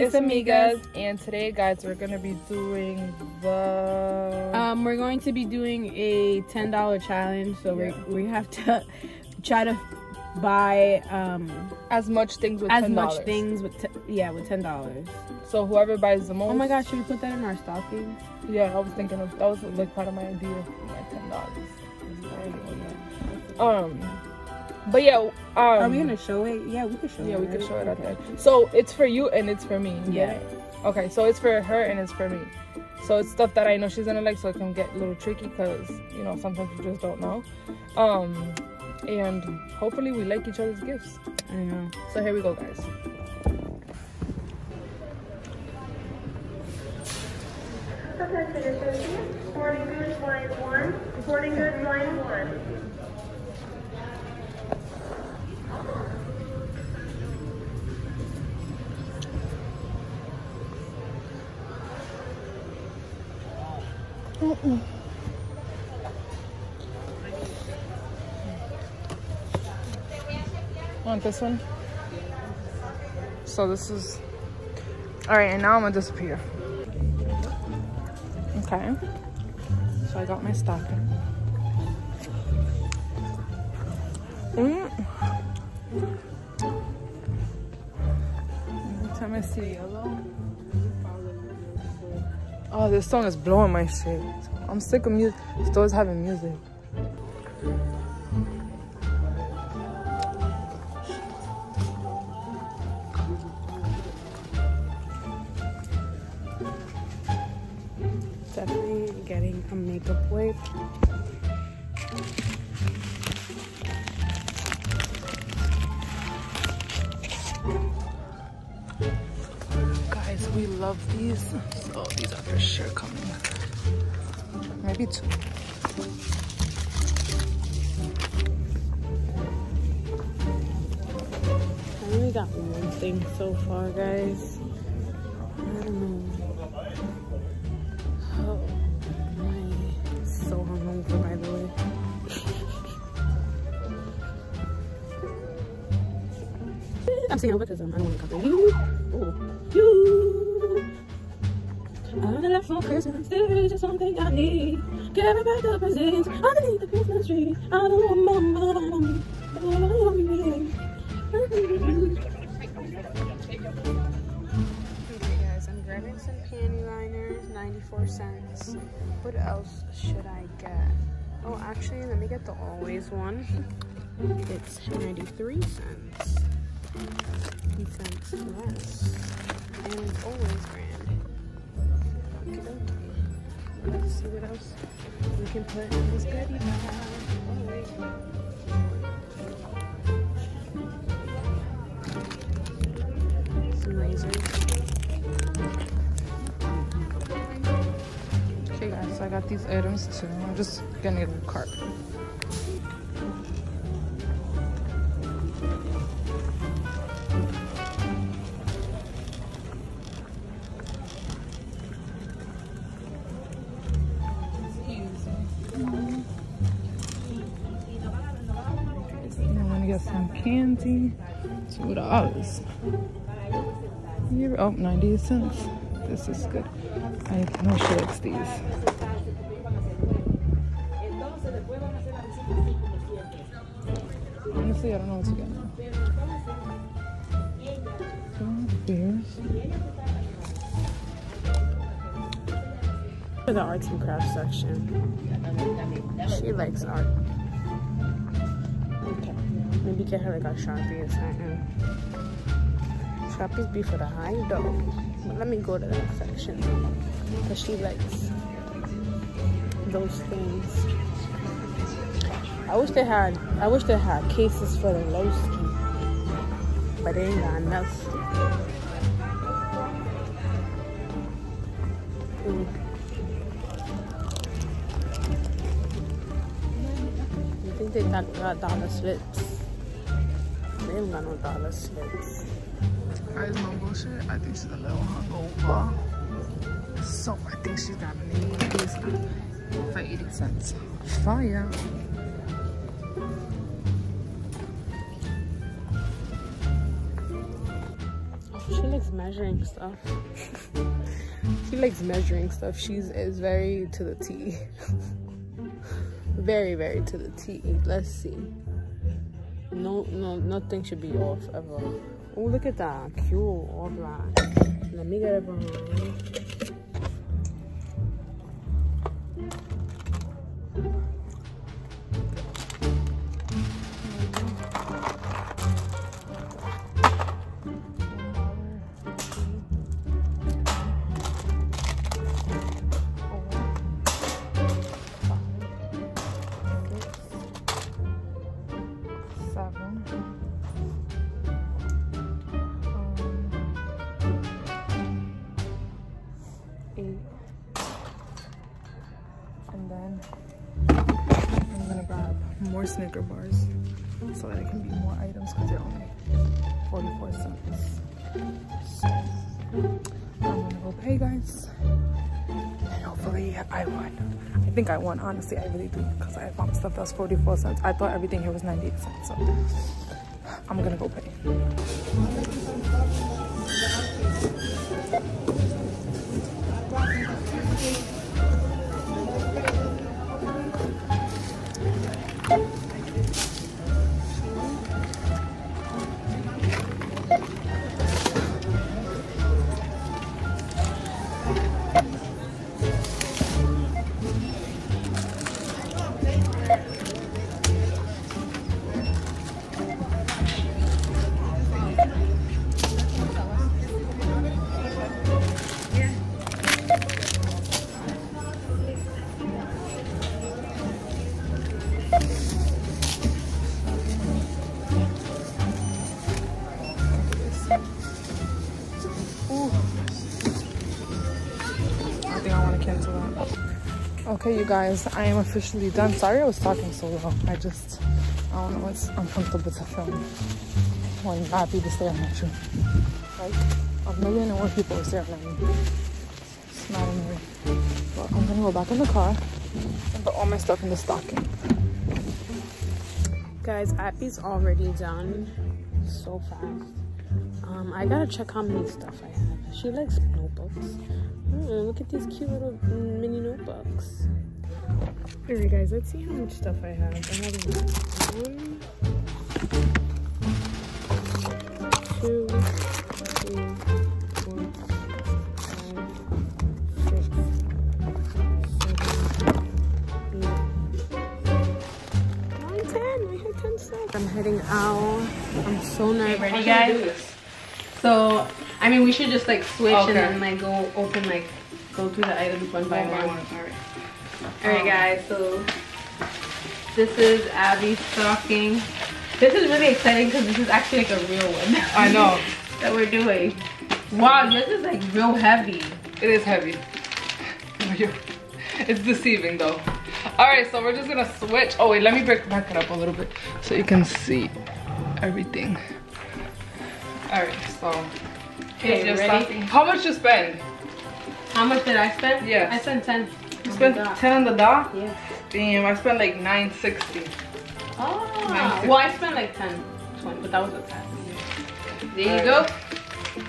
it's, amigas. and today guys we're gonna be doing the um we're going to be doing a ten dollar challenge so yeah. we we have to try to buy um as much things with as $10. much things with yeah with ten dollars so whoever buys the most oh my gosh should we put that in our stocking yeah i was thinking of that was like part of my idea my ten dollars um but yeah, um, are we gonna show it? Yeah, we could show yeah, it. Yeah, we could show it out there. So it's for you and it's for me. Yeah. Okay, so it's for her and it's for me. So it's stuff that I know she's gonna like, so it can get a little tricky because you know sometimes you just don't know. Um, and hopefully we like each other's gifts. I know. So here we go, guys. Sporting goods line one. Sporting goods line one. Mm -mm. Want this one? So this is all right, and now I'm gonna disappear. Okay. So I got my stocking. Mm. Every time I see yellow. Oh, this song is blowing my shit. I'm sick of music. Stores having music. Definitely getting a makeup wipe. Love these. So these are for sure coming. Maybe two. I only got one thing so far, guys. I don't know. Oh, my. So hungover, by the way. I'm saying over because um, I don't want to cover you. Oh, Christmas. There is something I need. Give back the presents underneath the Christmas tree. I don't want my mom. Okay guys, I'm grabbing some panty liners, 94 cents. What else should I get? Oh, actually, let me get the always one. It's 93 cents. 50 cents less. And it's always brand. See what else we can put in this goodie bag. Some razors. Okay guys, so I got these items too. I'm just getting a little cart. Candy. Two dollars. Oh, 90 cents. This is good. I know she likes these. Honestly, I don't know what to get now. The arts and crafts section. She likes art. Maybe get her like a Sharpie or something. Sharpies be for the high though. But let me go to that section. Because she likes those things. I wish they had I wish they had cases for the low ski. But they ain't got enough. Mm. I think they got dollar slips. They ain't got no dollar slips. Guys, no bullshit. I think she's a little hungover. So I think she's gonna need these for 80 cents. Fire. She likes measuring stuff. she likes measuring stuff. She's is very to the T. very, very to the T. Let's see. No, no, nothing should be off ever. Oh, look at that. Cute, all black. Let me get it. I'm gonna grab more Snicker bars so that it can be more items because they're only 44 cents. So I'm gonna go pay guys. And hopefully I won. I think I won, honestly, I really do. Because I found stuff that was 44 cents. I thought everything here was 98 cents. So I'm gonna go pay. Okay, you guys, I am officially done. Sorry I was talking so low. I just, I don't know, it's uncomfortable to film when happy to staring at you. Like, a million and one people are staring at me. It's not in me. But I'm gonna go back in the car and put all my stuff in the stocking. Guys, Abby's already done so fast. Um, I gotta check how many stuff I have. She likes notebooks. Oh, look at these cute little mm, mini notebooks. Alright, guys, let's see how much stuff I have. I have one, two, three, four, five, six, seven, eight, nine, ten. I had ten stuff. I'm heading out. I'm so nervous. ready, How should I do guys? So, I mean, we should just like switch Okay. and then like go open like go through the items one by One one. all right. All right, guys. So this is Abby's stocking. This is really exciting because this is actually like a real one. I know. that we're doing. Wow, this is like real heavy. It is heavy. It's deceiving though. All right, so we're just gonna switch. Oh wait, let me break back it up a little bit so you can see everything. All right, so Okay, ready? stocking. How much you spend? How much did I spend? Yes. I spent ten. You spent Oh 10 on the dot? Yeah. Damn, I spent like 960. Oh. Ah. Nice. Well, I spent like 10, 20, but that was a test. There you Alright.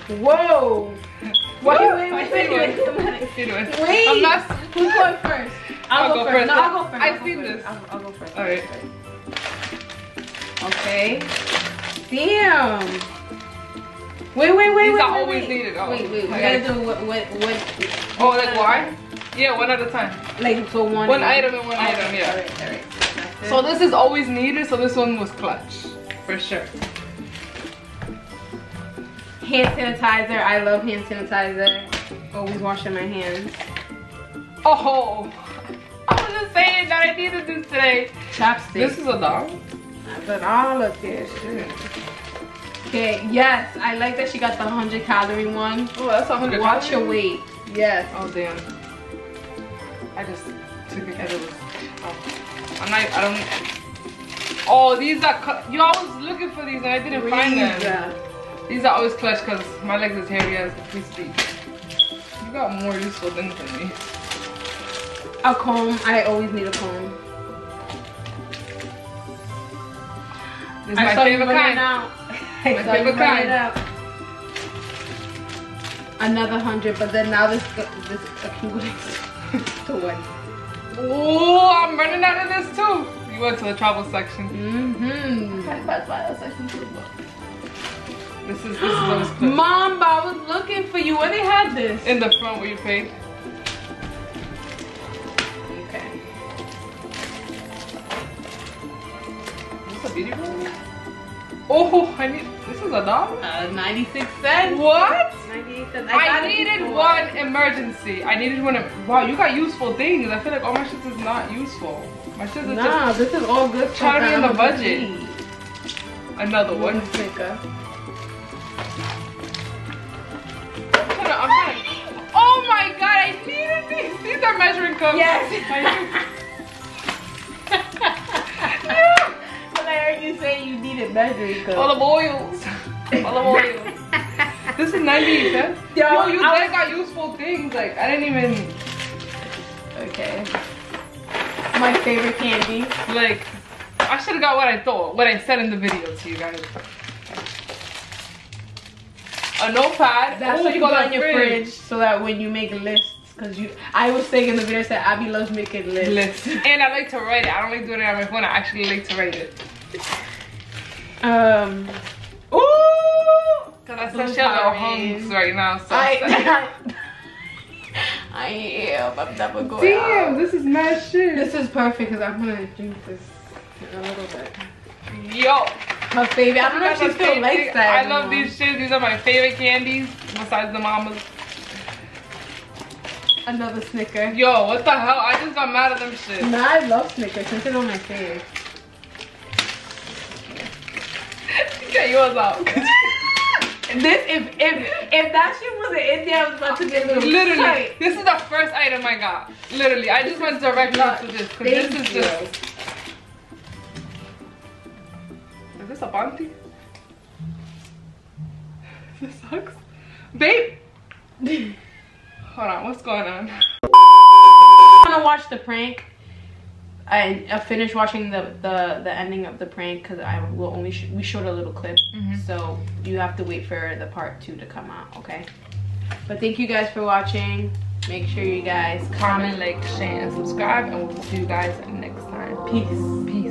go. Whoa. Wait, What? wait, wait, wait, wait, wait. Doing? Wait. I'm not. Who's going first? I'll, go, first. No, I'll go first. I've seen first. this. I'll, I'll go first. All right. Okay. Damn. Wait, wait, wait, These wait. are wait, always wait. needed. Oh, Wait, wait. We gotta do what, what, what? Oh, like why? Yeah, one at a time. Like so one. One item and one Okay, item, yeah. All right, all right. So this is always needed, so this one was clutch. For sure. hand sanitizer. I love hand sanitizer. Always washing my hands. Oh, I was just saying that I needed this today. Chopsticks. This is a dog. But all of this. Okay, yes, I like that she got the 100 calorie one. Oh, that's a hundred. Watch your weight. Yes. Oh damn. I just took it as it was. Oh. I'm not. I don't. Oh, these are. cu- You always looking for these and I didn't find them. Breathe. These are always clutch because my legs is hairy as we speak. You got more useful things than me. A comb. I always need a comb. This is I my favorite kind. out. My I saw you favorite kind. out. Another hundred, but then now this this accumulates to one. Oh, I'm running out of this too. You went to the travel section. Mm-hmm. This is this is what it's put. Mom, I was looking for you. Where they had this? in the front where you paid. Okay. Is this a beauty roll? Oh, I need. This is a dollar. Uh, 96 cents. What? 98 cents. I, got it needed before. one emergency. I needed one. Wow, you got useful things. I feel like all my shit is not useful. My shit is Nah, this is all good stuff. Trying to be that in the budget. another one. One sticker. I'm trying to, I'm trying to, oh my god, I needed these. These are measuring cups. Yes. you say you needed measuring cups. Olive oils. Olive oils. This is 98 cents. Yo, Yo, you I guys got useful things. Like, I didn't even, Okay. My favorite candy. like, I should have got what I thought, what I said in the video to you guys. A notepad. That's Ooh, what you for put the on your fridge so that when you make lists, because you, I was saying in the video that Abby loves making lists. List. And I like to write it. I don't like doing it on my phone. I actually like to write it. Um. Ooh. Cause I Blue said she have Power hunks right now. So I. I am. I'm never going Damn, out. this is mad shit. This is perfect because I'm gonna drink this a little bit. Yo. My favorite. I don't know if she still likes that. I love anymore. these shit. These are my favorite candies besides the mamas. Another Snicker. Yo, what the hell? I just got mad at them shit. Nah, I love Snickers. Snickers are on my favorite. Yours out. This if if if that shit wasn't in there, I was about to get a Literally, tight. this is the first item I got. Literally, I just went directly to this. Cause this is you. just. Is this a bounty? This sucks. Babe! Hold on, what's going on? I want to watch the prank. I, I finished watching the, the the ending of the prank because I will only sh- we showed a little clip, Mhm. so you have to wait for the part two to come out. Okay. But thank you guys for watching. Make sure you guys Comment, like, share, and subscribe, and we'll see you guys next time. Peace. Peace.